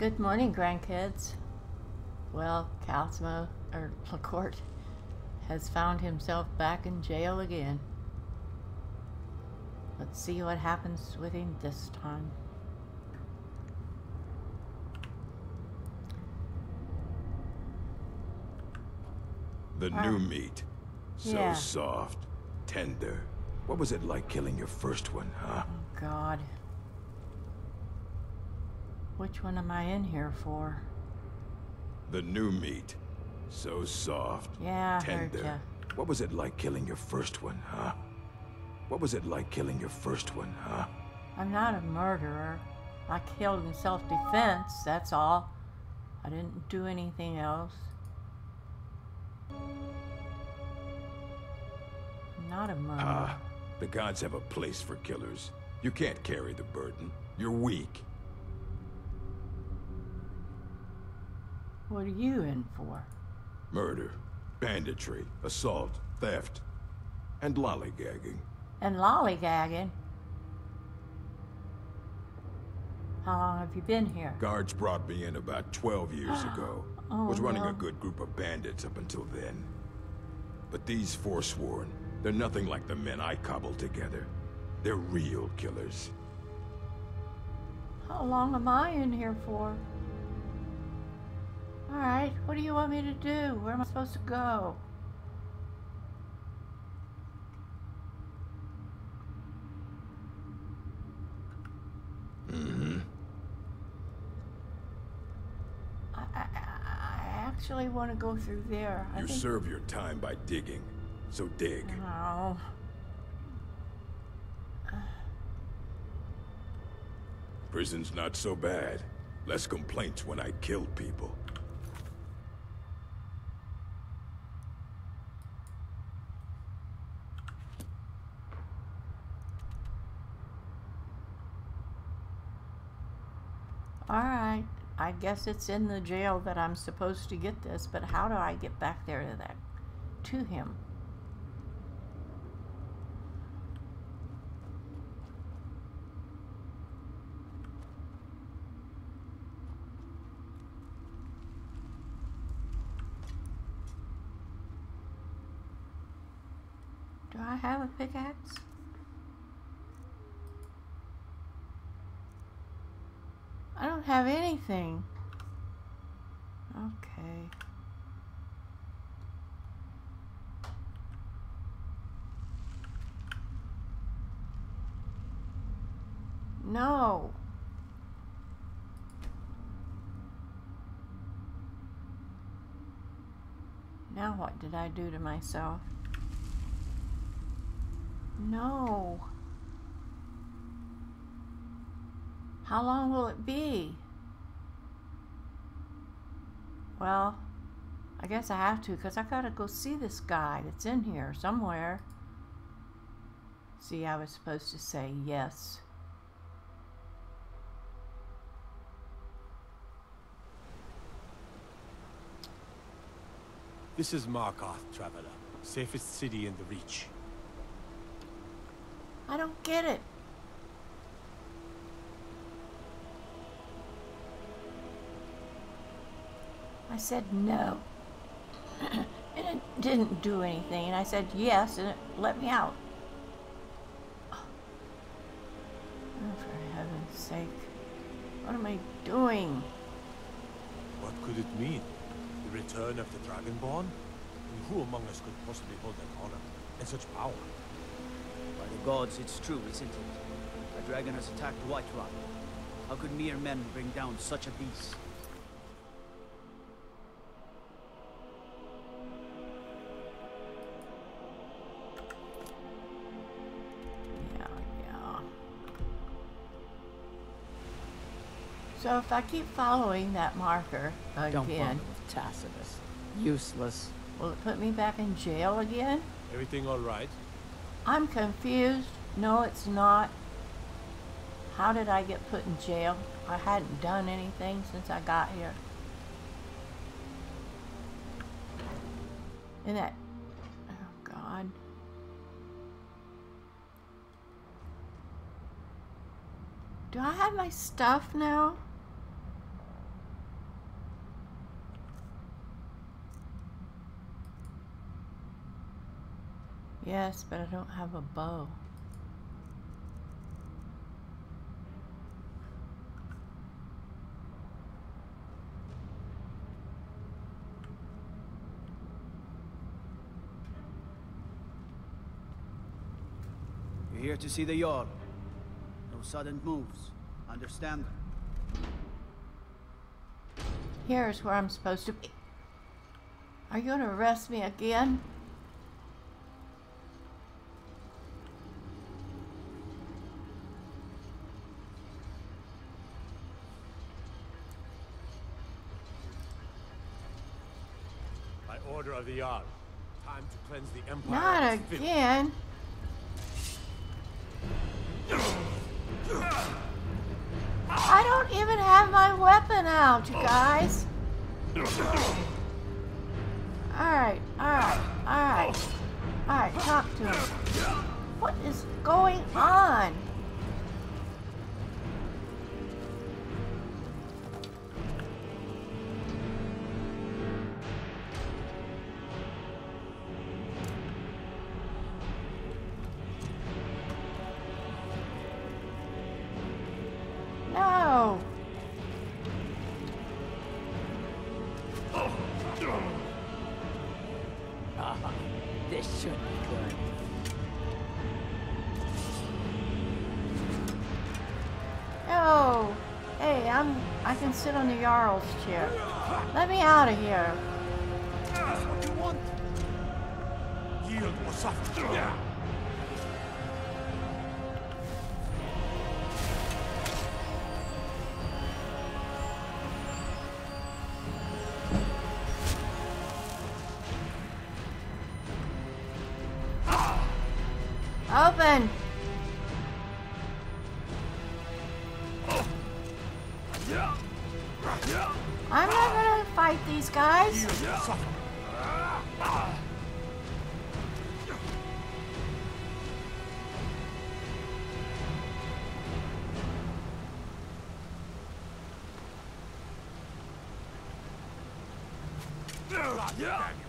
Good morning, grandkids. Well, Calsmo, or La'Corte, has found himself back in jail again. Let's see what happens with him this time. The Ah. new meat. So Yeah. soft, tender. What was it like killing your first one, huh? Oh, God. Which one am I in here for? The new meat. So soft, Yeah, tender. What was it like killing your first one, huh? What was it like killing your first one, huh? I'm not a murderer. I killed in self-defense, that's all. I didn't do anything else. I'm not a murderer. Ah, the gods have a place for killers. You can't carry the burden. You're weak. What are you in for? Murder, banditry, assault, theft, and lollygagging. And lollygagging? How long have you been here? Guards brought me in about 12 years ago. Oh, Was running no. a good group of bandits up until then. But these Forsworn, they're nothing like the men I cobbled together. They're real killers. How long am I in here for? Alright, what do you want me to do? Where am I supposed to go? Mm-hmm. I, I, I actually want to go through there. I You think... serve your time by digging. So dig. Oh. Prison's not so bad. Less complaints when I killed people. Alright, I guess it's in the jail that I'm supposed to get this, but how do I get back there to that to him? Do I have a pickaxe? I don't have anything. Okay. No. Now what did I do to myself? No. How long will it be? Well, I guess I have to because I gotta go see this guy that's in here somewhere. See, I was supposed to say yes. This is Markarth, Traveler. Safest city in the Reach. I don't get it. Said no. and it didn't do anything. And I said yes, and it let me out. Oh, for heaven's sake. What am I doing? What could it mean? The return of the Dragonborn? And who among us could possibly hold that honor and such power? By the gods, it's true, isn't it? A dragon has attacked Whiterun. How could mere men bring down such a beast? So if I keep following that marker again. Don't bother with Tacitus. Useless. will it put me back in jail again? Everything all right? I'm confused. No, it's not. How did I get put in jail? I hadn't done anything since I got here. And that. Oh, God. Do I have my stuff now? Yes, but I don't have a bow. You're here to see the Jarl. No sudden moves. Understand? Here's where I'm supposed to be. Are you gonna arrest me again? Order of the Jarl. Time to cleanse the Empire. Not of its filth. again. I don't even have my weapon out, you guys. Alright, alright, alright. Alright, talk to him. What is going on? I'm I can sit on the Jarl's chair. Let me out of here. What you want. Yield or suffer. Yeah.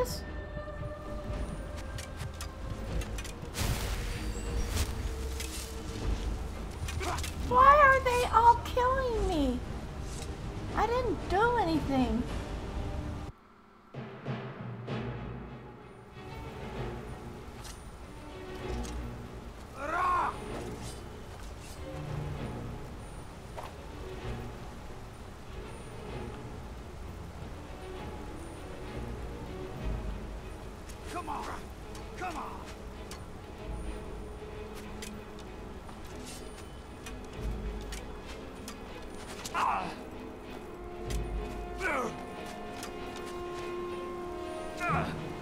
This. Help!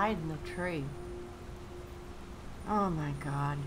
Hide in the tree. Oh my god.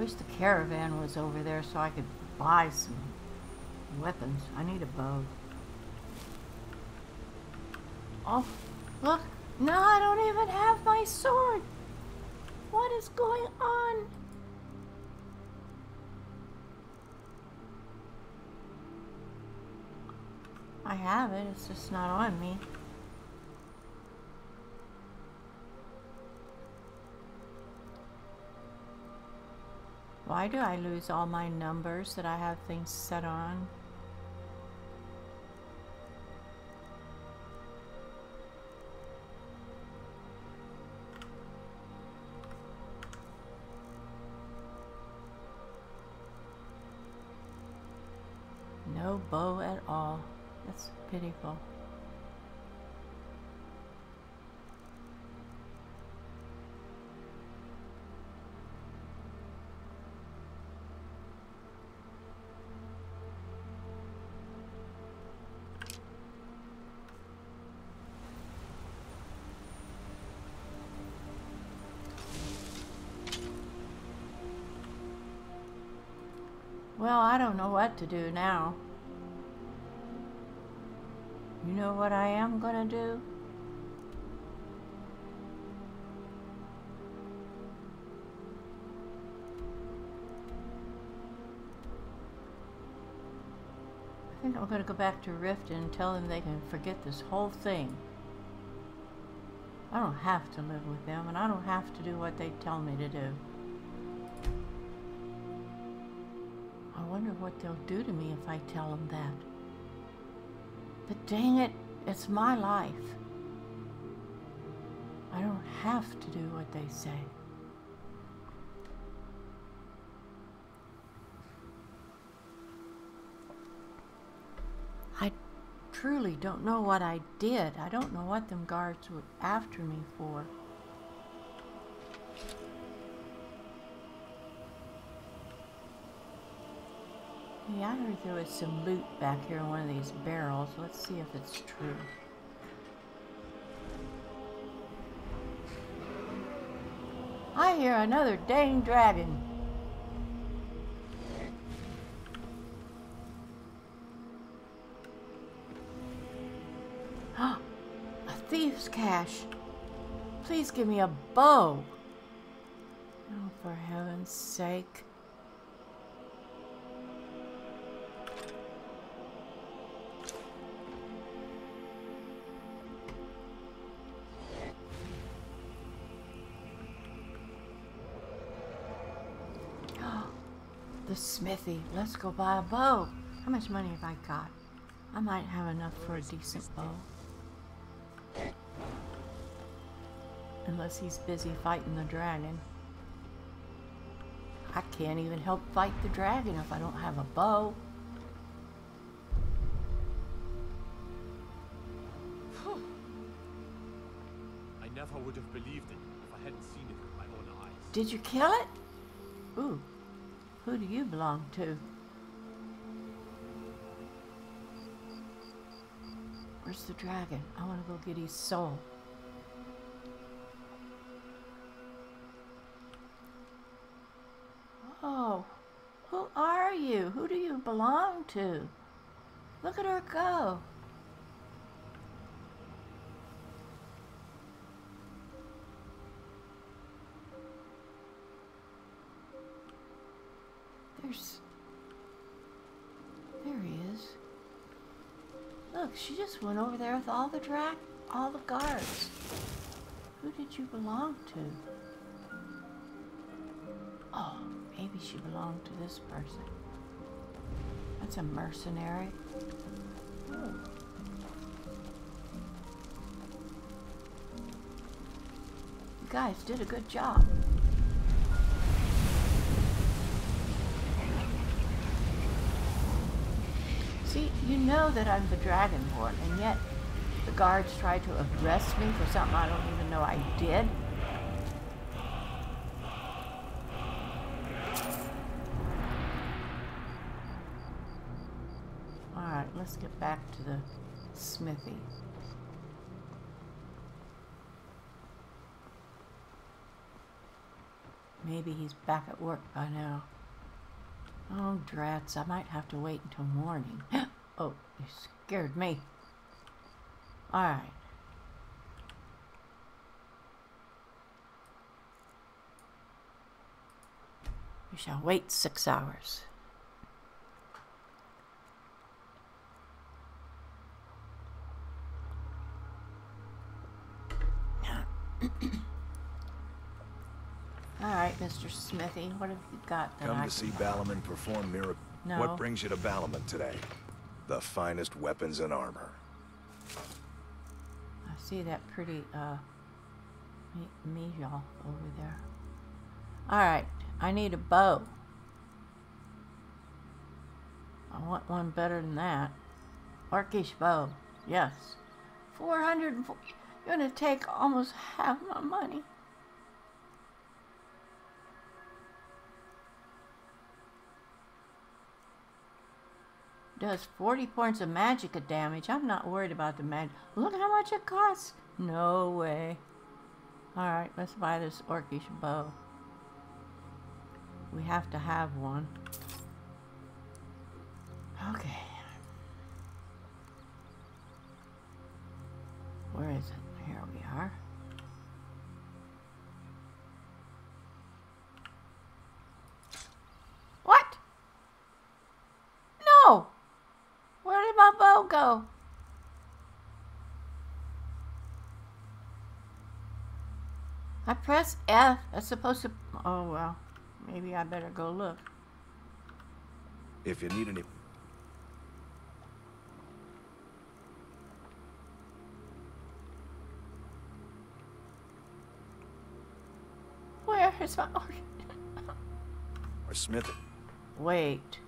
Wish the caravan was over there so I could buy some weapons. I need a bow. Oh, look. No, I don't even have my sword. What is going on? I have it, it's just not on me. Why do I lose all my numbers that I have things set on? No bow at all. That's pitiful. What to do now. You know what I am gonna do? I think I'm gonna go back to Rift and tell them they can forget this whole thing. I don't have to live with them, and I don't have to do what they tell me to do. They'll do to me if I tell them that. But dang it, it's my life. I don't have to do what they say. I truly don't know what I did. I don't know what them guards were after me for. I heard there was some loot back here in one of these barrels. Let's see if it's true. I hear another dang dragon. a thief's cache. Please give me a bow. Oh, for heaven's sake. Smithy. Let's go buy a bow. How much money have I got? I might have enough for a decent bow. Unless he's busy fighting the dragon. I can't even help fight the dragon if I don't have a bow. I never would have believed it if I hadn't seen it with my own eyes. Did you kill it? Ooh. Who do you belong to? Where's the dragon? I want to go get his soul. Oh, who are you? Who do you belong to? Look at her go. There he is. Look, she just went over there with all the drag... all the guards. Who did you belong to? Oh, maybe she belonged to this person. That's a mercenary. Oh. You guys did a good job. See, you know that I'm the Dragonborn, and yet the guards try to arrest me for something I don't even know I did. Alright, let's get back to the smithy. Maybe he's back at work by now. Oh, drats, I might have to wait until morning. oh, you scared me. Alright. We shall wait six hours. All right, Mr. Smithy, what have you got that Come I to see can? Balimund perform miracle. No. What brings you to Balimund today? The finest weapons and armor. I see that pretty uh me y'all over there. All right, I need a bow. I want one better than that. Orcish bow, yes. Four hundred and four. You're gonna take almost half my money. Does 40 points of magic damage. I'm not worried about the magic. Look how much it costs. No way. Alright, let's buy this orcish bow. We have to have one. Okay. Press F. That's supposed to. Oh, well. Maybe I better go look. If you need any... Where is my. Or Smith... wait.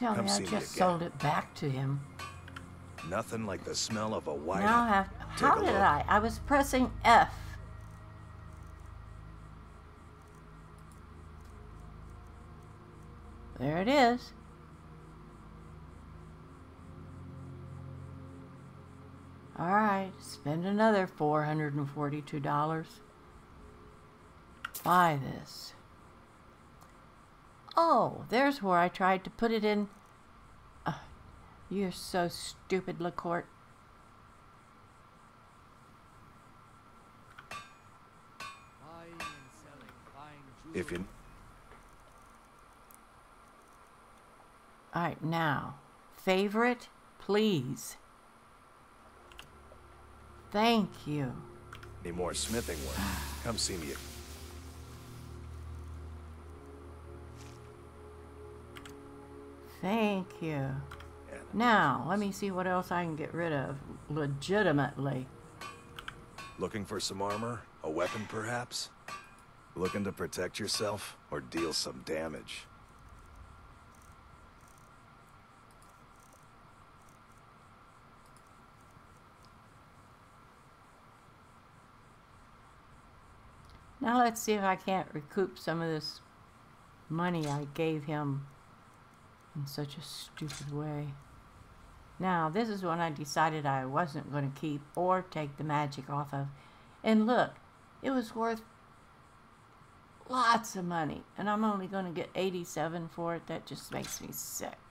Tell come me I just sold it back to him. Nothing like the smell of a white... now I have. How did look. I? I was pressing F. There it is. All right, spend another $442. Buy this. Oh, there's where I tried to put it in. Ugh, you're so stupid, La'Corte. If you... All right, now, favorite, please. Thank you. Need more smithing work. Come see me. Thank you. Now, let me see what else I can get rid of legitimately. Looking for some armor? A weapon, perhaps? Looking to protect yourself or deal some damage? Now let's see if I can't recoup some of this money I gave him in such a stupid way. Now, this is one I decided I wasn't going to keep or take the magic off of. And look, it was worth lots of money. And I'm only going to get 87 for it. That just makes me sick.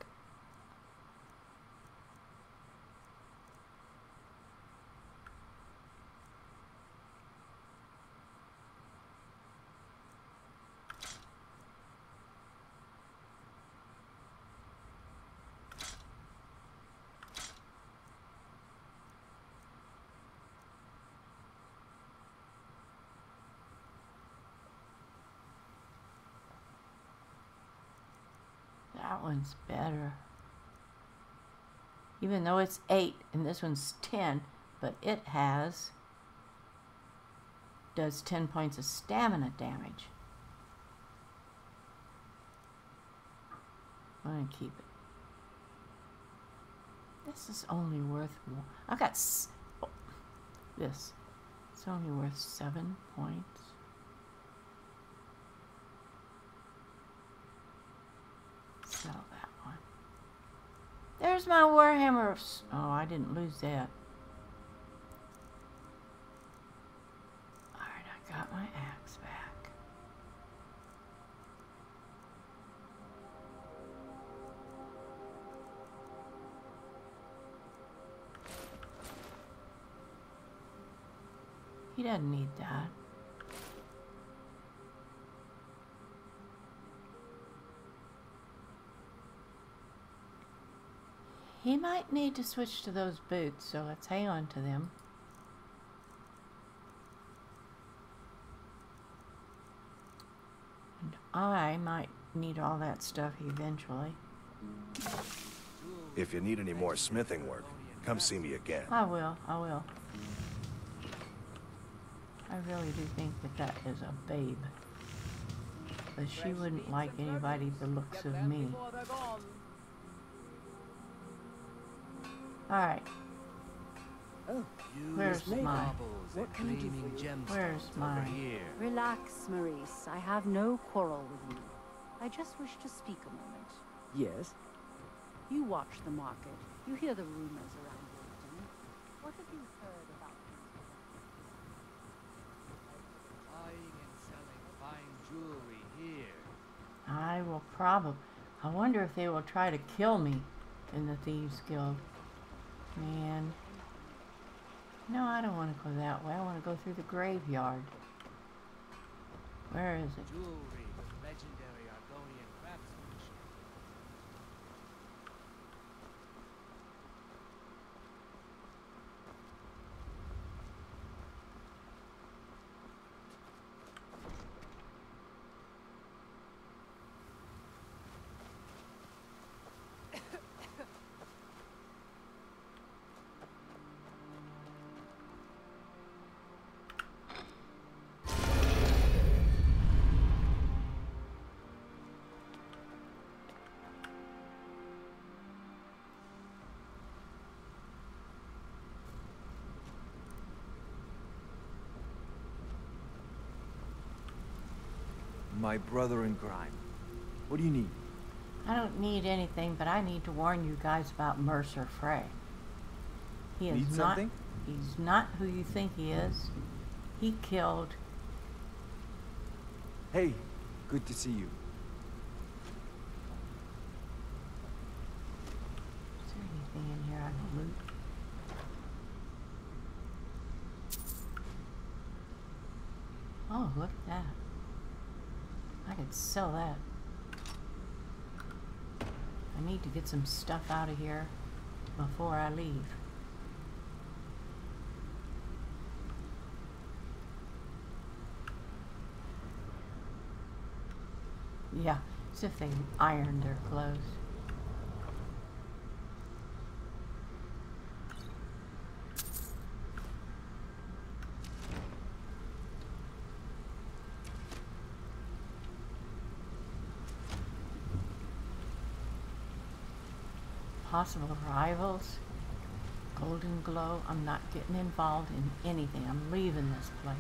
That one's better. Even though it's 8 and this one's 10, but it has does 10 points of stamina damage. I'm going to keep it. This is only worth one. I got oh, this. It's only worth 7 points. Where's my Warhammer? Oh, I didn't lose that. Alright, I got my axe back. He doesn't need that. He might need to switch to those boots, so let's hang on to them. And I might need all that stuff eventually. If you need any more smithing work, come see me again. I will, I will. I really do think that that is a babe. But she wouldn't like anybody the looks of me. Alright, oh, Where's my- What can I do for you? where's my... Relax, Maurice. I have no quarrel with you. I just wish to speak a moment. Yes. You watch the market. You hear the rumors around Wilton. What have you heard about Buying and selling fine jewelry here. I will probably... I wonder if they will try to kill me in the Thieves Guild. No, I don't want to go that way. I want to go through the graveyard. Where is it? Jewelry My brother in crime. What do you need? I don't need anything, but I need to warn you guys about Mercer Frey. He is Need not. something? He's not who you think he is. He killed. Hey, good to see you. Is there anything in here I can loot? Oh, look at that. Could sell that. I need to get some stuff out of here before I leave. Yeah, as if they ironed their clothes. Possible rivals. Golden Glow. I'm not getting involved in anything. I'm leaving this place.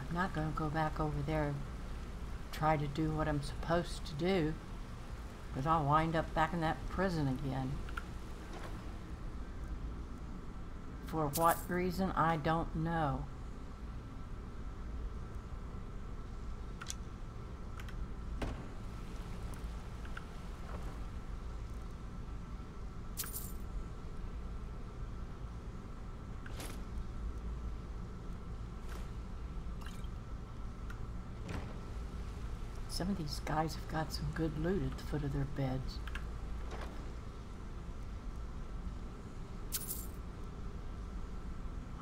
I'm not going to go back over there try to do what I'm supposed to do. Because I'll wind up back in that prison again. For what reason, I don't know. Some of these guys have got some good loot at the foot of their beds.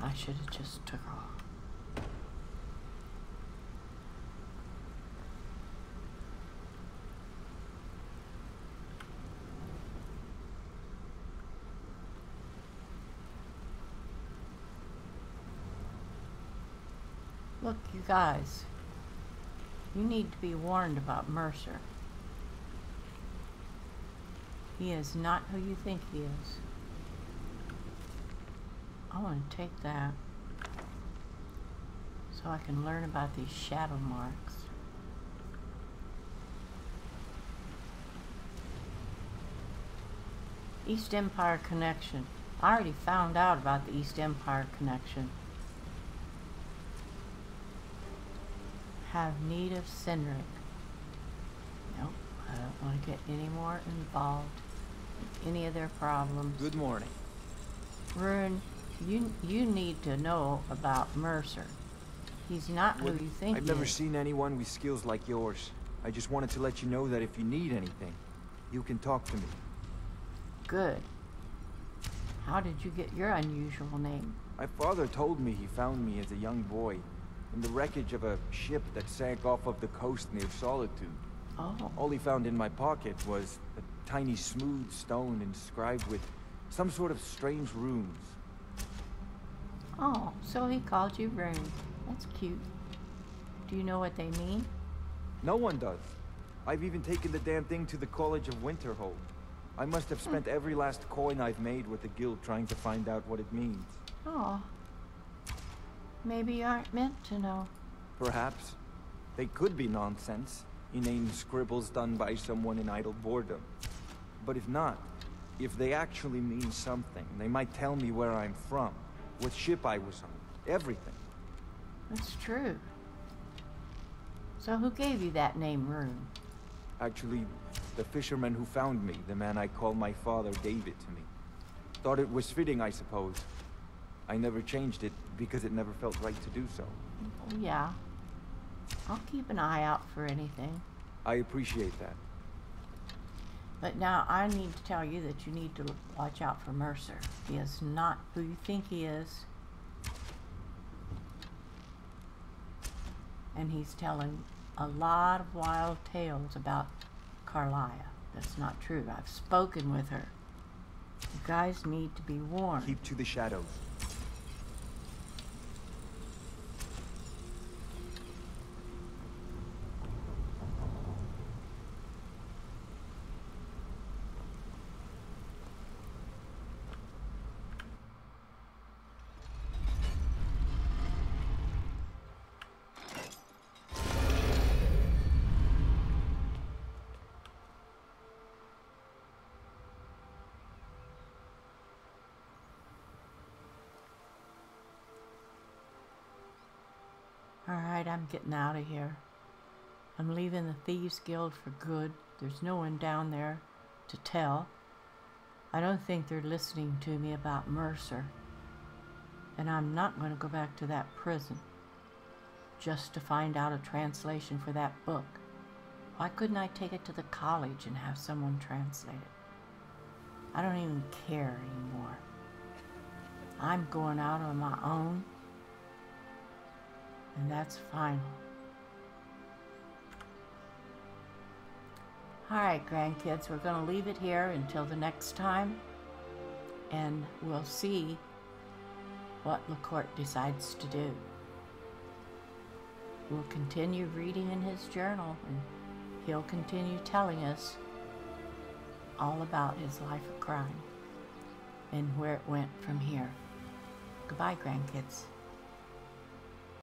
I should have just took off. Look, you guys. You need to be warned about Mercer. He is not who you think he is. I want to take that so I can learn about these shadow marks. East Empire connection. I already found out about the East Empire connection. Have need of Cynric. Nope, I don't want to get any more involved in any of their problems. Good morning. Rune, you you need to know about Mercer. He's not who Well, you think I've never seen anyone with skills like yours. I just wanted to let you know that if you need anything, you can talk to me. Good. How did you get your unusual name? My father told me he found me as a young boy in the wreckage of a ship that sank off of the coast near Solitude. Oh, All he found in my pocket was a tiny smooth stone inscribed with some sort of strange runes. oh, so he called you Rune. That's cute. Do you know what they mean? No one does. I've even taken the damn thing to the College of Winterhold. I must have hmm. spent every last coin I've made with the guild trying to find out what it means. Oh. Maybe you aren't meant to know. Perhaps. They could be nonsense, inane scribbles done by someone in idle boredom. But if not, if they actually mean something, they might tell me where I'm from, what ship I was on, everything. That's true. So who gave you that name, Rune? Actually, the fisherman who found me, the man I call my father, gave it to me. Thought it was fitting, I suppose. I never changed it because it never felt right to do so. Yeah. I'll keep an eye out for anything. I appreciate that. But now I need to tell you that you need to watch out for Mercer. He is not who you think he is. And he's telling a lot of wild tales about Karliah. That's not true. I've spoken with her. You guys need to be warned. Keep to the shadows. All right, I'm getting out of here. I'm leaving the Thieves Guild for good. There's no one down there to tell. I don't think they're listening to me about Mercer. And I'm not going to go back to that prison just to find out a translation for that book. Why couldn't I take it to the college and have someone translate it? I don't even care anymore. I'm going out on my own and that's final. All right, grandkids, we're going to leave it here until the next time, and we'll see what La'Corte decides to do. We'll continue reading in his journal, and he'll continue telling us all about his life of crime and where it went from here. Goodbye, grandkids.